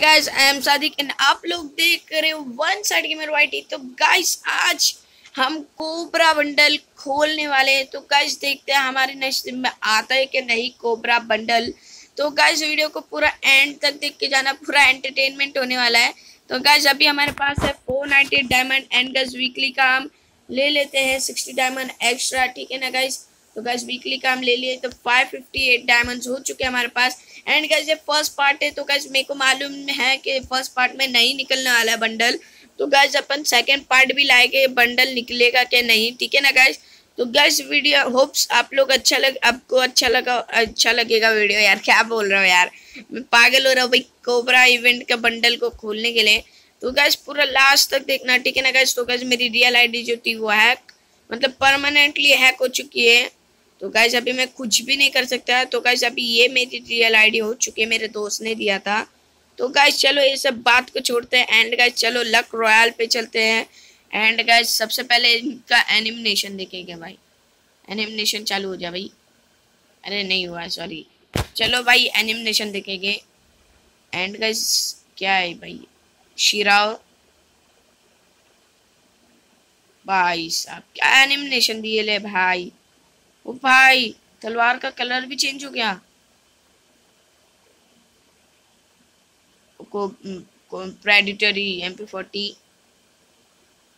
Guys I am Sadiq and आप लोग देख रहे हो वन साइड गेमर वाईटी तो गाइस आज हम कोबरा बंडल खोलने वाले हैं। तो गाइस देखते हैं हमारे नसीब में आता है कि नहीं कोबरा बंडल तो गाइस वीडियो को पूरा एंड तक देख के जाना। पूरा एंटरटेनमेंट होने वाला है। तो गाइस अभी हमारे पास है फोर नाइनटी डायमंड एंड गज वीकली का। हम ले लेते हैं सिक्सटी डायमंड एक्स्ट्रा ठीक है ना गाइस तो गैस वीकली का हम ले लिए तो 558 डायमंड्स हो चुके हैं हमारे पास। एंड गैस ये फ़र्स्ट पार्ट है तो गैस मेरे को मालूम है कि फ़र्स्ट पार्ट में नहीं निकलने वाला है बंडल तो गैस अपन सेकेंड पार्ट भी लाएँगे बंडल निकलेगा क्या नहीं, ठीक है ना गैस तो गैस वीडियो होप्स आप लोग अच्छा लग, आपको अच्छा लगा अच्छा लगेगा वीडियो यार, क्या बोल रहा हूँ यार? मैं पागल हो रहा हूँ भाई कोबरा इवेंट का बंडल को खोलने के लिए। तो गैस पूरा लास्ट तक देखना, ठीक है ना गैस तो गैस मेरी रियल आईडी जो थी वो हैक मतलब परमानेंटली हैक हो चुकी है। तो गाइज़ अभी मैं कुछ भी नहीं कर सकता तो गाइज़ अभी ये मेरी रियल आईडी हो चुकी है, मेरे दोस्त ने दिया था। तो गाइज़ चलो ये सब बात को छोड़ते हैं एंड गाइज़ चलो लक रॉयल पे चलते हैं। एंड गाइज़ सबसे पहले इनका एनिमिनेशन देखेंगे भाई। एनिमिनेशन चालू हो जाए भाई। अरे नहीं हुआ सॉरी चलो भाई एनिमिनेशन देखेंगे। एंड गाइज़ क्या है भाई? शिराव भाई साहब, क्या एनिमिनेशन दिए ले भाई? ओ भाई तलवार का कलर भी चेंज हो गया। को, को प्रेडिटरी एम पी फोर्टी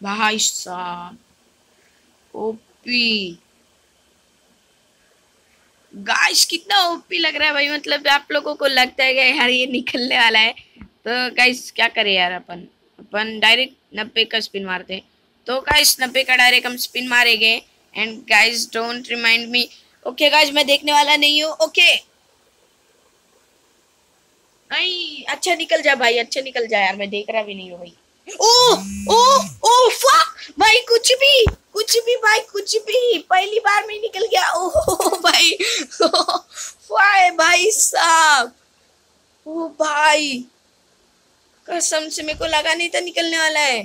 भाई साहब ओपी गाइस कितना ओपी लग रहा है भाई मतलब आप लोगों को लगता है कि यार ये निकलने वाला है। तो गाइस क्या करें यार अपन? अपन डायरेक्ट नब्बे का स्पिन मारते हैं। तो गाइस नब्बे का डायरेक्ट हम स्पिन मारेंगे। And guys don't remind me okay guys मैं देखने वाला नहीं हूँ. ओके नहीं अच्छा निकल जा भाई अच्छा निकल जा यार. मैं देख रहा भी नहीं हूँ भाई. ओ ओ ओ फक भाई कुछ भी कुछ भी भाई कुछ भी. पहली बार में निकल गया. ओ भाई. वाह भाई साहब. ओ भाई. कसम से मेरे को लगा नहीं था निकलने वाला है.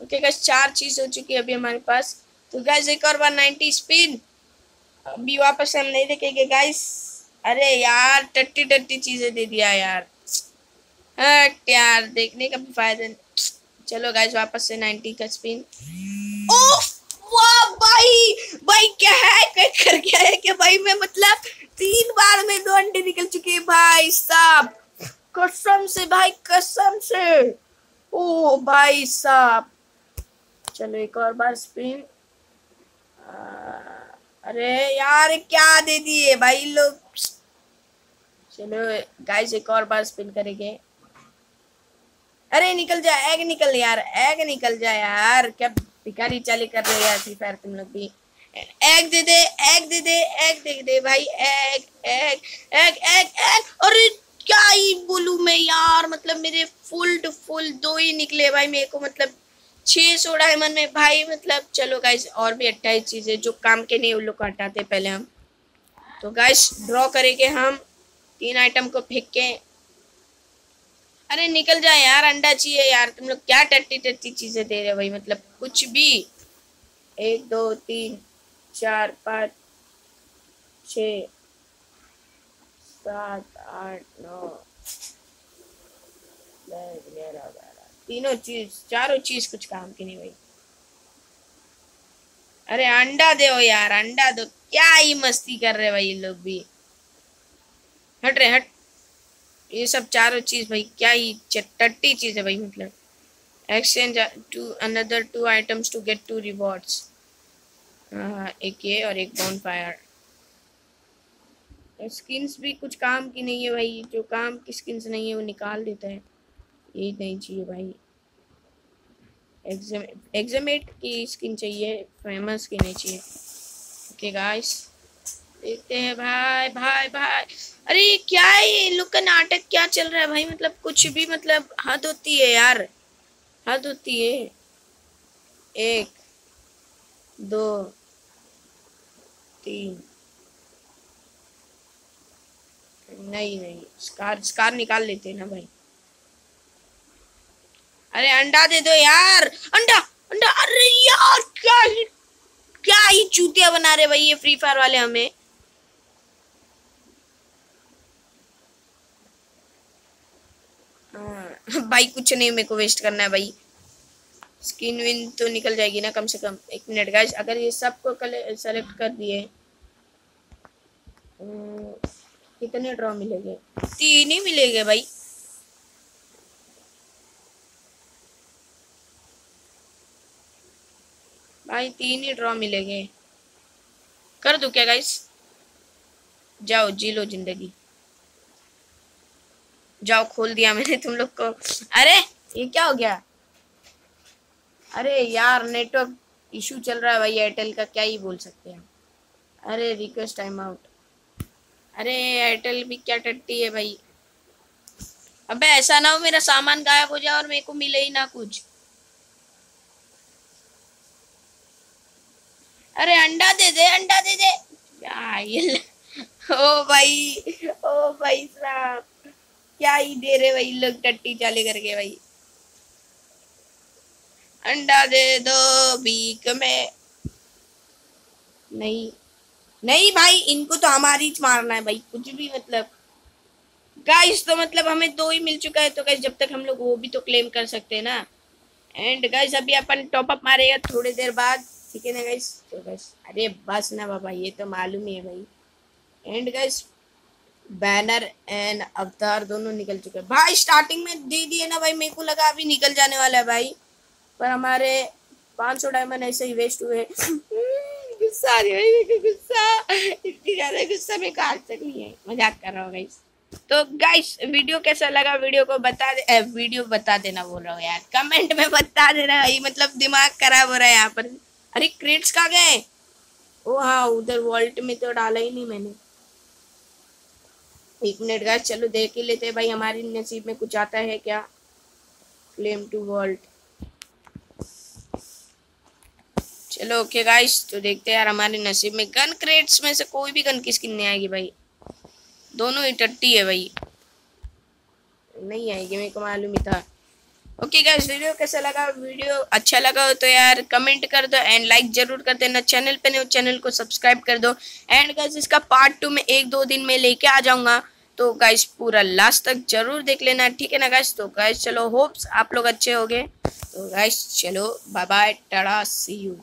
ओके okay, चार चीज़ हो चुकी है अभी हमारे पास. तो गाइस एक और बार 90 स्पिन अभी वापस हम नहीं देखेंगे गाइस अरे यार, टट्टी टट्टी चीज़ें दे दिया यार। हट यार, देखने का भी फ़ायदा चलो गाइस वापस से 90 का स्पिन वाह भाई भाई क्या है क्या कर गया है कि भाई? मैं मतलब तीन बार में दो अंडे निकल चुके हैं भाई साहब। कसम से भाई, कसम से। ओ भाई साहब। चलो एक और बार स्पिन अरे यार, क्या दे दिए भाई लोग? चलो गाइस एक और बार स्पिन करेंगे। अरे, निकल जा एग निकल यार एग निकल जा यार। क्या भिखारी चाली कर रहे यार फ्री फायर तुम लोग भी? एग दे दे एग दे दे एग दे दे भाई egg egg egg egg egg अरे, क्या ही बोलू मैं यार मतलब मेरे फुल टू फुल दो ही निकले भाई, मेरे को मतलब छह सौ डायमंड में। भाई मतलब चलो गाइस और भी अट्ठाईस चीज़ें, जो काम के नहीं, उन लोग को हटाते पहले हम। तो गाइस ड्रॉ करेंगे हम। तीन आइटम को फेंक के। अरे, निकल जाए यार, अंडा चाहिए यार। तुम लोग क्या टट्टी टट्टी चीज़ें दे रहे हो भाई? मतलब कुछ भी। एक, दो, तीन, चार, पाँच छ सात, आठ, नौ, दस, ग्यारह तीनों चीज़, चारों चीज़ कुछ काम की नहीं भाई अरे अंडा दो यार, अंडा दो। क्या ही मस्ती कर रहे भाई लोग भी। हट रहे हट। ये सब चारों चीज़ भाई, क्या ही टट्टी चीज़ है भाई मतलब। Exchange to another two items to get two rewards एक ये और एक बॉन फायर स्किन्स भी कुछ काम की नहीं है भाई, जो काम की स्किन्स नहीं है वो निकाल देता है। यही नहीं चाहिए भाई। एग्जामेट की स्किन चाहिए फ़ेमस नहीं चाहिए. ओके गाइस देखते हैं भाई भाई भाई अरे, क्या है ये? लोग का नाटक क्या चल रहा है भाई? मतलब कुछ भी मतलब हद होती है यार. हद होती है. एक, दो, तीन. नहीं नहीं. स्कार स्कार निकाल लेते हैं ना भाई. अरे अंडा दे दो यार। अंडा अंडा। अरे यार, क्या ही क्या ही चूतिया बना रहे भाई ये फ्री फायर वाले हमें। हाँ भाई कुछ नहीं, मेरे को वेस्ट करना है भाई। स्किन विन तो निकल जाएगी ना कम से कम। एक मिनट गाइस अगर ये सबको सेलेक्ट कर दिए कितने ड्रॉ मिलेंगे? तीन ही मिलेंगे भाई। भाई, तीन ही ड्रॉ मिलेंगे। कर दो क्या गाइस जाओ, जी लो ज़िंदगी। जाओ, खोल दिया मैंने तुम लोग को। अरे, ये क्या हो गया? अरे यार नेटवर्क इशू चल रहा है भाई एयरटेल का, क्या ही बोल सकते हैं। अरे रिक्वेस्ट टाइम आउट अरे एयरटेल भी क्या टट्टी है भाई। अबे, ऐसा ना हो, मेरा सामान गायब हो जाए और मेरे को मिले ही ना कुछ। अरे अंडा दे दे, अंडा दे दे। ये ओ भाई ओ भाई साहब, क्या ही दे रहे भाई, लोग टट्टी चाले करके भाई। अंडा दे दो बीक में। नहीं नहीं भाई, इनको तो हमारी मारना है भाई, कुछ भी मतलब। गाइस तो मतलब हमें दो ही मिल चुका है तो गाइस जब तक हम लोग वो भी तो क्लेम कर सकते हैं ना। एंड गाइस अभी अपन टॉप अप मारेगा थोड़ी देर बाद। ठीक है ना गाइस तो गाइस अरे बस ना बाबा ये तो मालूम ही है भाई। एंड गाइस बैनर एंड अवतार दोनों निकल चुके हैं। भाई स्टार्टिंग में दे दिए ना भाई मेरे को लगा अभी निकल जाने वाला है भाई। पर हमारे 500 डायमंड ऐसे ही वेस्ट हुए। गुस्सा आ रही गुस्सा। इतनी ज़्यादा गुस्सा तक नहीं है। मज़ाक कर रहा हूँ गाइस तो गाइस वीडियो कैसा लगा? वीडियो को बता दे ए, वीडियो बता देना बोल रहा हूँ यार। कमेंट में बता देना भाई मतलब दिमाग खराब हो रहा है यहाँ पर। अरे क्रेट्स कहाँ गए? ओ हाँ उधर वॉल्ट में तो डाला ही नहीं मैंने। एक मिनट गाइस चलो देख ही लेते हैं भाई, हमारी नसीब में कुछ आता है क्या? क्लेम टू वॉल्ट चलो ओके गाइस तो देखते हैं यार, हमारे नसीब में गन क्रेट्स में से कोई भी गन किसकी नहीं आएगी भाई। दोनों ही टट्टी है भाई। नहीं आएगी, मेरे को मालूम ही था। ओके गाइस वीडियो कैसा लगा वीडियो? अच्छा लगा हो तो यार कमेंट कर दो एंड लाइक ज़रूर कर देना। चैनल पे नहीं चैनल को सब्सक्राइब कर दो। एंड गाइस इसका पार्ट टू में एक दो दिन में लेके आ जाऊँगा। तो गाइस पूरा लास्ट तक ज़रूर देख लेना, ठीक है ना गाइस तो गाइस चलो होप्स आप लोग अच्छे हो गए तो गाइस चलो bye bye tata see you